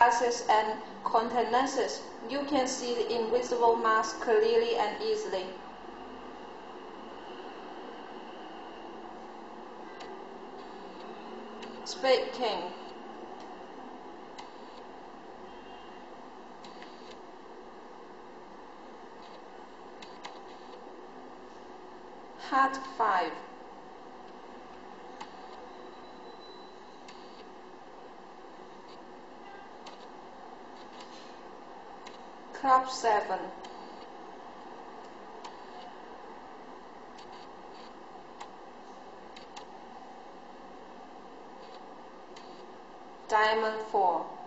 Glasses and contact lenses, you can see the invisible mask clearly and easily. Spade King Heart 5 Club 7 Diamond 4